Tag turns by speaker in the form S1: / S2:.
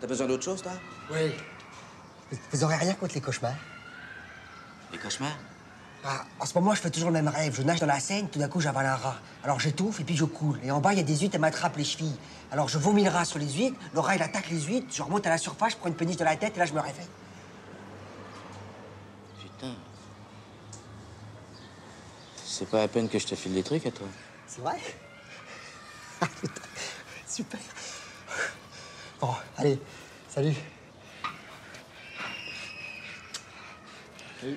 S1: T'as besoin d'autre chose, toi?
S2: Oui. Vous- Vous aurez rien contre les cauchemars
S1: Les cauchemars?
S2: Ah, En ce moment, je fais toujours le même rêve. Je nage dans la Seine, tout d'un coup, j'avale un rat. Alors j'étouffe et puis je coule. Et en bas, il y a des huîtres, elles m'attrapent les chevilles. Alors je vomis le rat sur les huîtres, le rat, il attaque les huîtres, je remonte à la surface, je prends une péniche de la tête et là, je me réveille.
S1: Putain. C'est pas la peine que je te file des trucs à toi.
S2: C'est vrai? Ah, putain, Super. Bon, allez, salut.
S1: Salut.